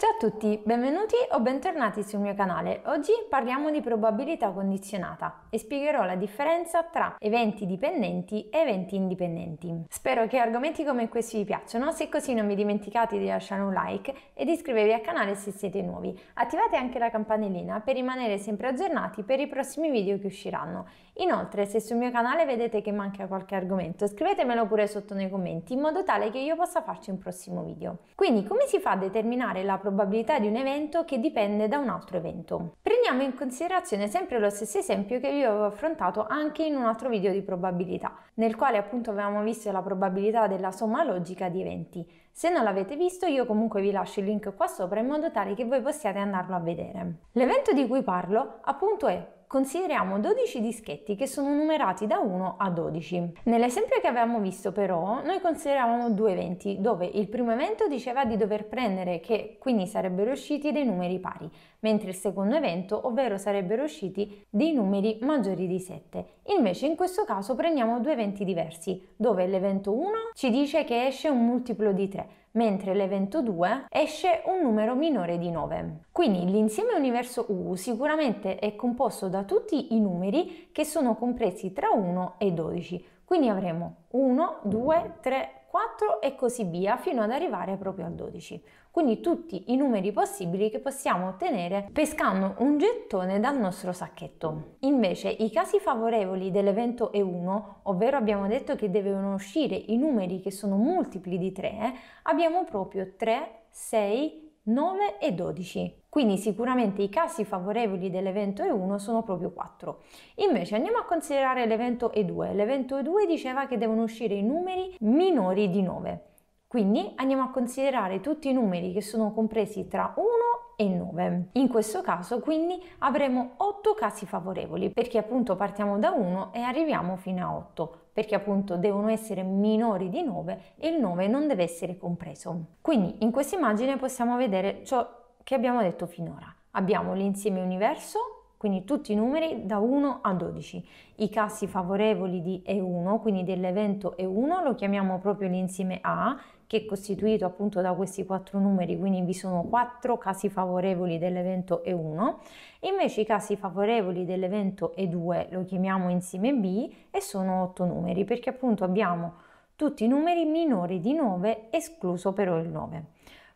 Ciao a tutti, benvenuti o bentornati sul mio canale. Oggi parliamo di probabilità condizionata e spiegherò la differenza tra eventi dipendenti e eventi indipendenti. Spero che argomenti come questi vi piacciono, se così non vi dimenticate di lasciare un like e di iscrivervi al canale se siete nuovi. Attivate anche la campanellina per rimanere sempre aggiornati per i prossimi video che usciranno. Inoltre, se sul mio canale vedete che manca qualche argomento, scrivetemelo pure sotto nei commenti in modo tale che io possa farci un prossimo video. Quindi, come si fa a determinare la probabilità probabilità di un evento che dipende da un altro evento. Prendiamo in considerazione sempre lo stesso esempio che vi avevo affrontato anche in un altro video di probabilità, nel quale appunto avevamo visto la probabilità della somma logica di eventi. Se non l'avete visto io comunque vi lascio il link qua sopra in modo tale che voi possiate andarlo a vedere. L'evento di cui parlo appunto è Consideriamo 12 dischetti che sono numerati da 1 a 12. Nell'esempio che avevamo visto però noi consideravamo due eventi dove il primo evento diceva di dover prendere che quindi sarebbero usciti dei numeri pari, mentre il secondo evento ovvero sarebbero usciti dei numeri maggiori di 7. Invece in questo caso prendiamo due eventi diversi dove l'evento 1 ci dice che esce un multiplo di 3 mentre l'evento 2 esce un numero minore di 9. Quindi l'insieme universo U sicuramente è composto da tutti i numeri che sono compresi tra 1 e 12. Quindi avremo 1, 2, 3, 4 e così via fino ad arrivare proprio al 12. Quindi tutti i numeri possibili che possiamo ottenere pescando un gettone dal nostro sacchetto. Invece i casi favorevoli dell'evento E1, ovvero abbiamo detto che devono uscire i numeri che sono multipli di 3, abbiamo proprio 3, 6, 9 e 12. Quindi sicuramente i casi favorevoli dell'evento E1 sono proprio 4. Invece andiamo a considerare l'evento E2. L'evento E2 diceva che devono uscire i numeri minori di 9. Quindi andiamo a considerare tutti i numeri che sono compresi tra 1 e 9. In questo caso quindi avremo 8 casi favorevoli perché appunto partiamo da 1 e arriviamo fino a 8 perché appunto devono essere minori di 9 e il 9 non deve essere compreso. Quindi in questa immagine possiamo vedere ciò che abbiamo detto finora. Abbiamo l'insieme universo quindi tutti i numeri da 1 a 12. I casi favorevoli di E1, quindi dell'evento E1, lo chiamiamo proprio l'insieme A, che è costituito appunto da questi quattro numeri, quindi vi sono quattro casi favorevoli dell'evento E1, invece i casi favorevoli dell'evento E2 lo chiamiamo insieme B e sono otto numeri, perché appunto abbiamo tutti i numeri minori di 9, escluso però il 9.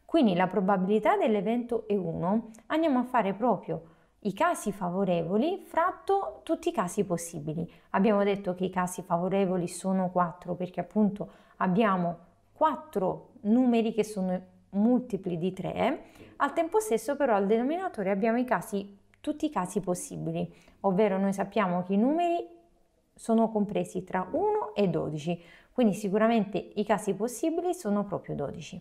Quindi la probabilità dell'evento E1 andiamo a fare proprio i casi favorevoli fratto tutti i casi possibili. Abbiamo detto che i casi favorevoli sono 4 perché appunto abbiamo 4 numeri che sono multipli di 3, al tempo stesso però al denominatore abbiamo i casi, tutti i casi possibili, ovvero noi sappiamo che i numeri sono compresi tra 1 e 12, quindi sicuramente i casi possibili sono proprio 12.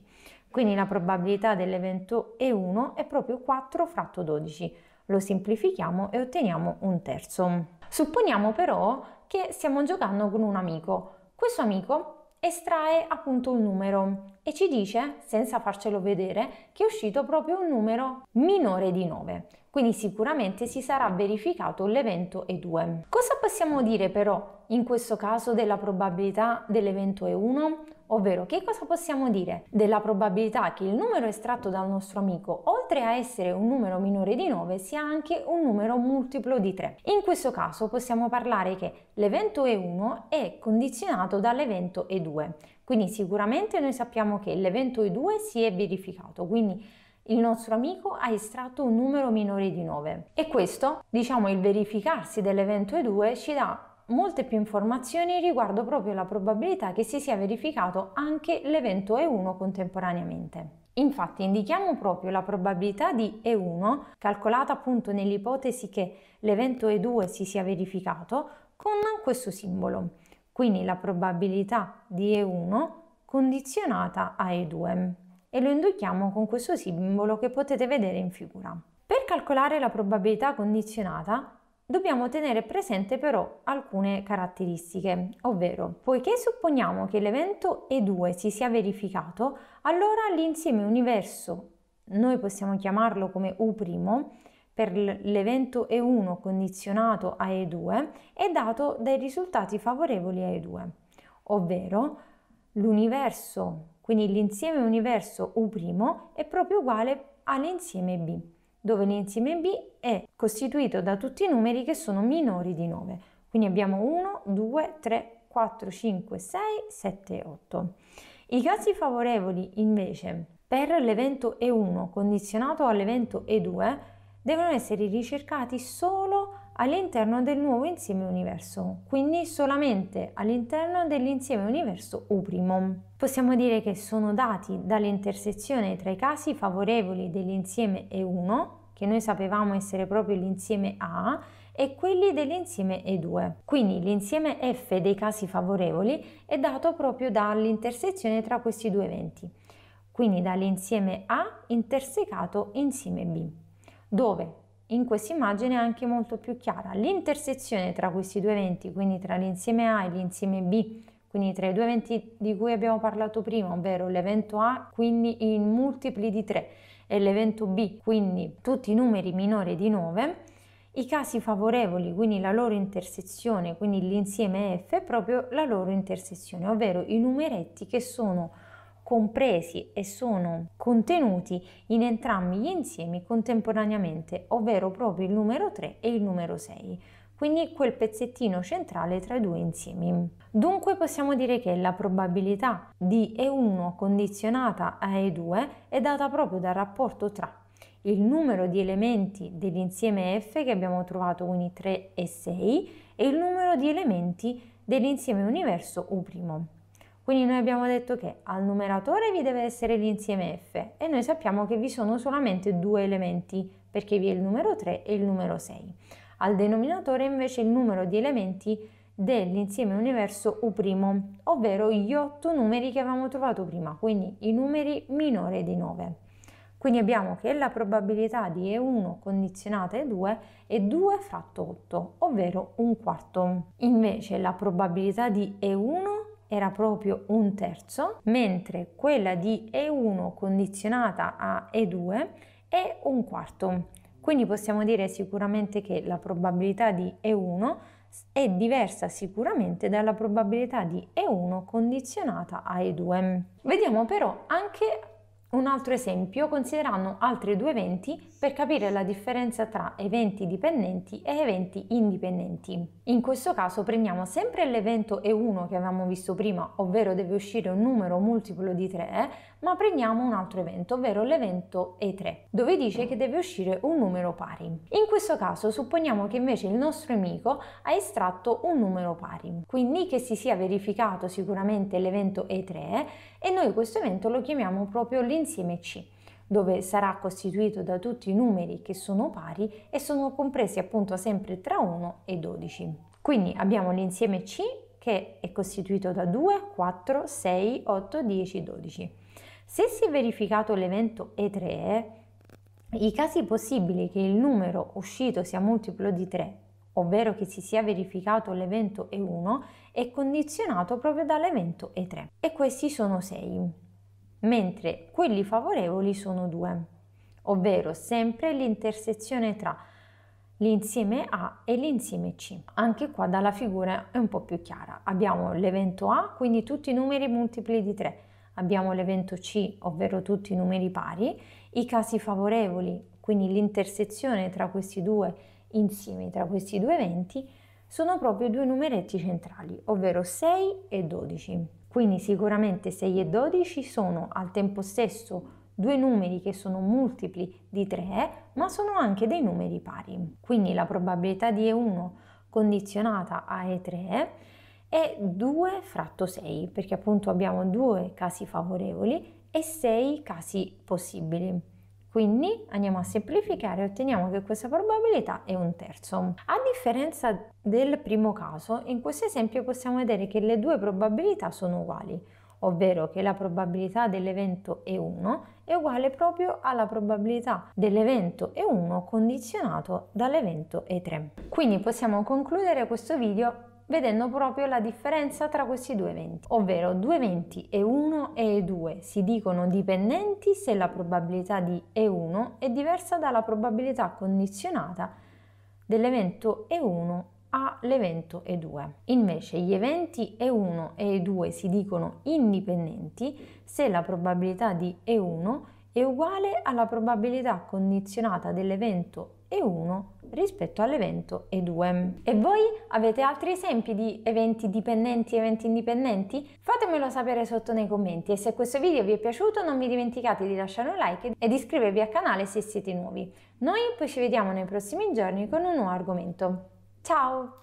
Quindi la probabilità dell'evento E1 è proprio 4 fratto 12 lo semplifichiamo e otteniamo un terzo. Supponiamo però che stiamo giocando con un amico. Questo amico estrae appunto un numero e ci dice, senza farcelo vedere, che è uscito proprio un numero minore di 9. Quindi sicuramente si sarà verificato l'evento E2. Cosa possiamo dire però in questo caso della probabilità dell'evento E1? Ovvero, che cosa possiamo dire della probabilità che il numero estratto dal nostro amico, oltre a essere un numero minore di 9, sia anche un numero multiplo di 3? In questo caso possiamo parlare che l'evento E1 è condizionato dall'evento E2. Quindi sicuramente noi sappiamo che l'evento E2 si è verificato, quindi il nostro amico ha estratto un numero minore di 9 e questo, diciamo il verificarsi dell'evento E2 ci dà molte più informazioni riguardo proprio la probabilità che si sia verificato anche l'evento E1 contemporaneamente. Infatti indichiamo proprio la probabilità di E1, calcolata appunto nell'ipotesi che l'evento E2 si sia verificato, con questo simbolo. Quindi la probabilità di E1 condizionata a E2 e lo indichiamo con questo simbolo che potete vedere in figura. Per calcolare la probabilità condizionata Dobbiamo tenere presente però alcune caratteristiche, ovvero poiché supponiamo che l'evento E2 si sia verificato, allora l'insieme universo, noi possiamo chiamarlo come U' per l'evento E1 condizionato a E2 è dato dai risultati favorevoli a E2, ovvero l'universo, quindi l'insieme universo U' è proprio uguale all'insieme B, dove l'insieme B è costituito da tutti i numeri che sono minori di 9. Quindi abbiamo 1, 2, 3, 4, 5, 6, 7 e 8. I casi favorevoli invece per l'evento E1 condizionato all'evento E2 devono essere ricercati solo all'interno del nuovo insieme universo, quindi solamente all'interno dell'insieme universo U'. Possiamo dire che sono dati dall'intersezione tra i casi favorevoli dell'insieme E1, che noi sapevamo essere proprio l'insieme A, e quelli dell'insieme E2. Quindi l'insieme F dei casi favorevoli è dato proprio dall'intersezione tra questi due eventi, quindi dall'insieme A intersecato insieme B, dove in questa immagine è anche molto più chiara. L'intersezione tra questi due eventi, quindi tra l'insieme A e l'insieme B, quindi tra i due eventi di cui abbiamo parlato prima, ovvero l'evento A, quindi in multipli di 3, e l'evento B, quindi tutti i numeri minori di 9, i casi favorevoli, quindi la loro intersezione, quindi l'insieme F è proprio la loro intersezione, ovvero i numeretti che sono compresi e sono contenuti in entrambi gli insiemi contemporaneamente, ovvero proprio il numero 3 e il numero 6, quindi quel pezzettino centrale tra i due insiemi. Dunque possiamo dire che la probabilità di E1 condizionata a E2 è data proprio dal rapporto tra il numero di elementi dell'insieme F che abbiamo trovato, quindi 3 e 6, e il numero di elementi dell'insieme universo U'. Quindi noi abbiamo detto che al numeratore vi deve essere l'insieme F e noi sappiamo che vi sono solamente due elementi perché vi è il numero 3 e il numero 6. Al denominatore invece il numero di elementi dell'insieme universo U', ovvero gli otto numeri che avevamo trovato prima, quindi i numeri minori di 9. Quindi abbiamo che la probabilità di E1 condizionata E2 è 2 fratto 8, ovvero un quarto. Invece la probabilità di E1 era proprio un terzo, mentre quella di E1 condizionata a E2 è un quarto. Quindi possiamo dire sicuramente che la probabilità di E1 è diversa sicuramente dalla probabilità di E1 condizionata a E2. Vediamo però anche un altro esempio considerando altri due eventi per capire la differenza tra eventi dipendenti e eventi indipendenti. In questo caso prendiamo sempre l'evento E1 che avevamo visto prima, ovvero deve uscire un numero multiplo di 3, ma prendiamo un altro evento, ovvero l'evento E3, dove dice che deve uscire un numero pari. In questo caso supponiamo che invece il nostro amico ha estratto un numero pari, quindi che si sia verificato sicuramente l'evento E3 e noi questo evento lo chiamiamo proprio l'insieme C dove sarà costituito da tutti i numeri che sono pari e sono compresi appunto sempre tra 1 e 12. Quindi abbiamo l'insieme C che è costituito da 2, 4, 6, 8, 10, 12. Se si è verificato l'evento E3, i casi possibili che il numero uscito sia multiplo di 3, ovvero che si sia verificato l'evento E1, è condizionato proprio dall'evento E3 e questi sono 6 mentre quelli favorevoli sono due, ovvero sempre l'intersezione tra l'insieme A e l'insieme C. Anche qua dalla figura è un po' più chiara. Abbiamo l'evento A, quindi tutti i numeri multipli di 3. Abbiamo l'evento C, ovvero tutti i numeri pari. I casi favorevoli, quindi l'intersezione tra questi due insiemi, tra questi due eventi, sono proprio due numeretti centrali, ovvero 6 e 12. Quindi sicuramente 6 e 12 sono al tempo stesso due numeri che sono multipli di 3, ma sono anche dei numeri pari. Quindi la probabilità di E1 condizionata a E3 è 2 fratto 6, perché appunto abbiamo due casi favorevoli e 6 casi possibili. Quindi andiamo a semplificare e otteniamo che questa probabilità è un terzo. A differenza del primo caso, in questo esempio possiamo vedere che le due probabilità sono uguali, ovvero che la probabilità dell'evento E1 è uguale proprio alla probabilità dell'evento E1 condizionato dall'evento E3. Quindi possiamo concludere questo video vedendo proprio la differenza tra questi due eventi, ovvero due eventi E1 e E2 si dicono dipendenti se la probabilità di E1 è diversa dalla probabilità condizionata dell'evento E1 all'evento E2. Invece gli eventi E1 e E2 si dicono indipendenti se la probabilità di E1 è uguale alla probabilità condizionata dell'evento E1 rispetto all'evento E2. E voi avete altri esempi di eventi dipendenti e eventi indipendenti? Fatemelo sapere sotto nei commenti e se questo video vi è piaciuto non vi dimenticate di lasciare un like ed iscrivervi al canale se siete nuovi. Noi poi ci vediamo nei prossimi giorni con un nuovo argomento. Ciao!